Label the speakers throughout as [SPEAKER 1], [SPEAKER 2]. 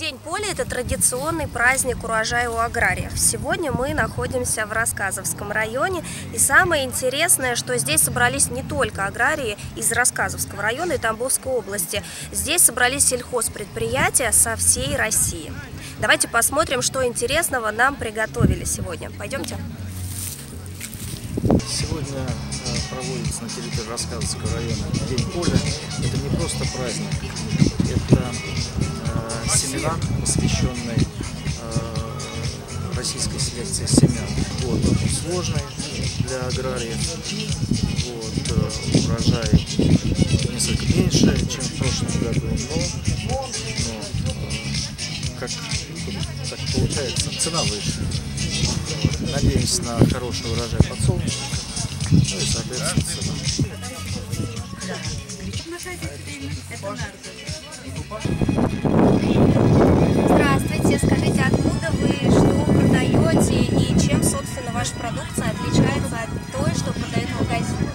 [SPEAKER 1] День поля – это традиционный праздник урожая у аграриев. Сегодня мы находимся в Рассказовском районе. И самое интересное, что здесь собрались не только аграрии из Рассказовского района и Тамбовской области. Здесь собрались сельхозпредприятия со всей России. Давайте посмотрим, что интересного нам приготовили сегодня. Пойдемте.
[SPEAKER 2] Сегодня э, проводится на территории Рассказовского района День поля. Это не просто праздник, это семена, посвященные э, российской селекции семян. Вот, он сложный для аграриев. Вот, э, урожай несколько меньше, чем в прошлом году, но, но э, как так получается, цена выше. Надеемся на хороший урожай подсолнечника. Ну и, соответственно, цена.
[SPEAKER 1] Здравствуйте, скажите, откуда вы, что продаете и чем, собственно, ваша продукция отличается от той, что продает магазин?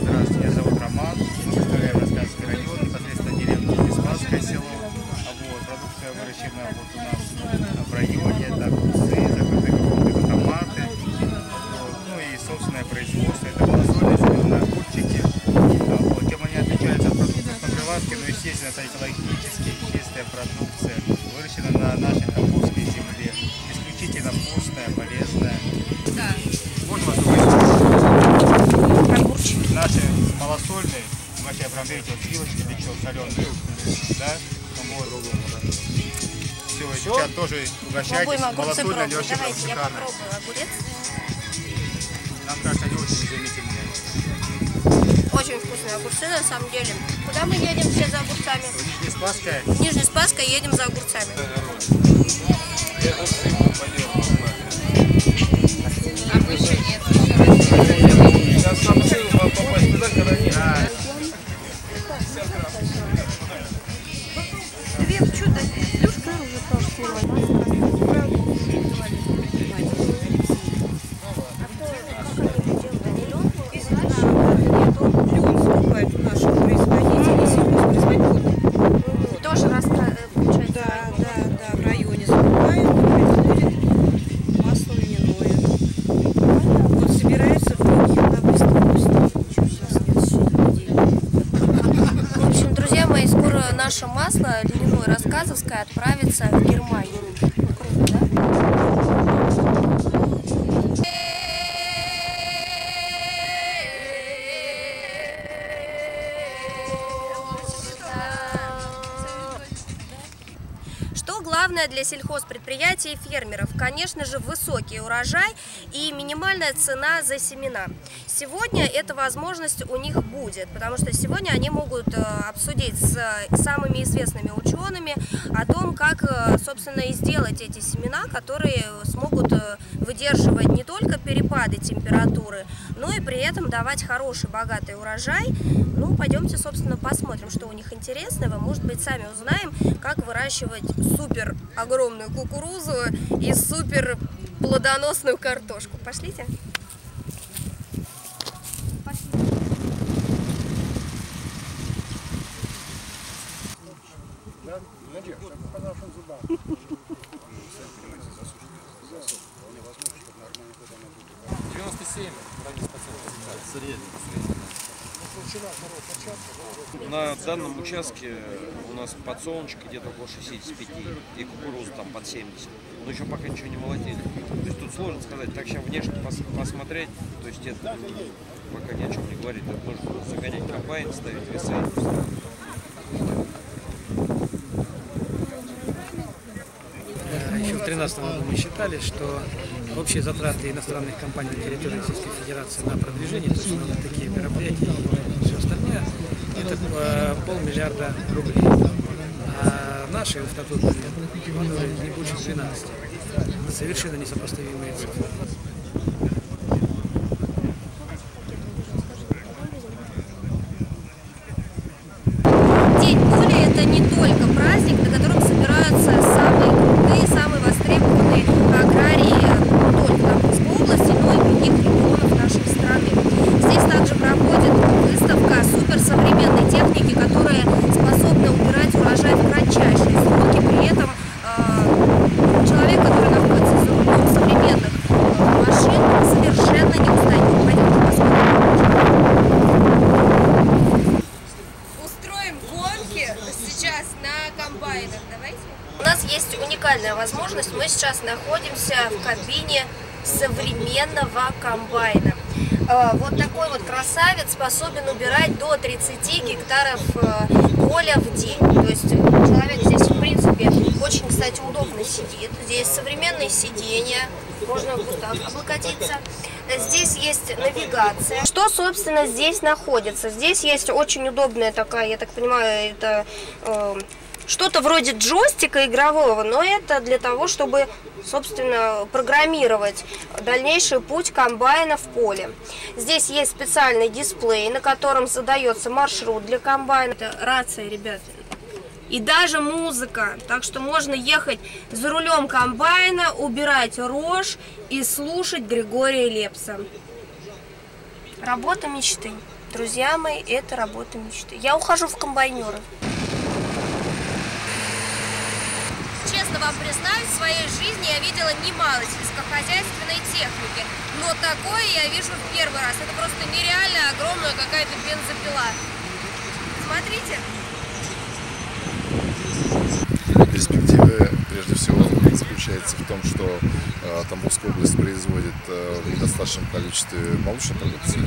[SPEAKER 3] Здравствуйте, меня зовут Роман. Представляем Рассказский район, непосредственно деревня Испанское село. Вот, продукция выращена вот у нас в районе. Это огурцы, закрытые. Вот. Ну и собственное производство. Это малосольные зеленые огурчики. А. Чем они отличаются от продукции с покрывалки? Ну, естественно, это экологически соленые, да, вот. Все, сейчас тоже угощайтесь, вообще прям
[SPEAKER 1] Давайте, я попробую огурец.
[SPEAKER 3] Нам кажется, они очень изумительные.
[SPEAKER 1] Очень вкусные огурцы, на самом деле. Куда мы едем все за огурцами?
[SPEAKER 3] Нижняя Спасская,
[SPEAKER 1] В Нижний Спасска едем за огурцами. Две что-то, плюшка уже
[SPEAKER 4] покупают у наших производителей, сельхозпроизводителей.
[SPEAKER 1] Тоже раска... получается,
[SPEAKER 4] Да, да, да, в районе закупают, производят масло льняное. Вот собирается в руки на выставку чуть на следующий день.
[SPEAKER 1] В общем, друзья мои, скоро наше рассказовское отправится в Германию. Главное для сельхозпредприятий и фермеров? Конечно же, высокий урожай и минимальная цена за семена. Сегодня эта возможность у них будет, потому что сегодня они могут э, обсудить с самыми известными учеными о том, как, э, собственно, и сделать эти семена, которые смогут э, выдерживать не только перепады температуры, но и при этом давать хороший, богатый урожай. Ну, пойдемте, собственно, посмотрим, что у них интересного. Может быть, сами узнаем, как выращивать супер огромную кукурузу и супер плодоносную картошку. Пошлите?
[SPEAKER 5] На данном участке у нас подсолнечка где-то около 65 и кукуруза там под 70. Но еще пока ничего не молотили. То есть тут сложно сказать, так сейчас внешне пос- посмотреть, то есть это пока ни о чем не говорит. Это нужно загонять комбайн, ставить весы.
[SPEAKER 6] Еще в 2013 году мы считали, что общие затраты иностранных компаний на территории Российской Федерации на продвижение, то есть на такие мероприятия и все остальное, это э, полмиллиарда рублей. А наши в момент вкладывали не больше 12. Совершенно несопоставимые цифры.
[SPEAKER 1] День поля – это не только праздник, на котором собираются самые крутые, самые востребованные аграрии не только Тамбовской области, но и других регионов нашей страны. Здесь также проходит выставка суперсовременной техники, которая способна убирать урожай в кратчайшие сроки комбайнах. Давайте. У нас есть уникальная возможность. Мы сейчас находимся в кабине современного комбайна. Э, Вот такой вот красавец способен убирать до 30 гектаров э, поля в день. То есть человек здесь, в принципе, очень, кстати, удобно сидит. Здесь современные сиденья, можно вот так облокотиться. Здесь есть навигация. Что, собственно, здесь находится? Здесь есть очень удобная такая, я так понимаю, это э, что-то вроде джойстика игрового, но это для того, чтобы, собственно, программировать дальнейший путь комбайна в поле. Здесь есть специальный дисплей, на котором задается маршрут для комбайна. Это рация, ребята. И даже музыка. Так что можно ехать за рулем комбайна, убирать рожь и слушать Григория Лепса. Работа мечты. Друзья мои, это работа мечты. Я ухожу в комбайнеры. Честно вам признаюсь, в своей жизни я видела немало сельскохозяйственной техники. Но такое я вижу в первый раз. Это просто нереально огромная какая-то бензопила. Смотрите.
[SPEAKER 7] Перспективы, прежде всего, заключается в том, что э, Тамбовская область производит э, в недостаточном количестве молочной продукции,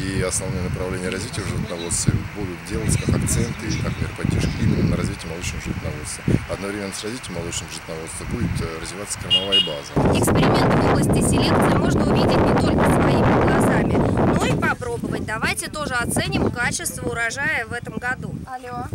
[SPEAKER 7] и основные направления развития животноводства будут делать как акценты и как мер поддержки именно на развитие молочного животноводства. Одновременно с развитием молочного животноводства будет э, развиваться кормовая база.
[SPEAKER 1] Эксперименты в области селекции можно увидеть не только своими глазами, но и попробовать. Давайте тоже оценим качество урожая в этом году.
[SPEAKER 8] Алло.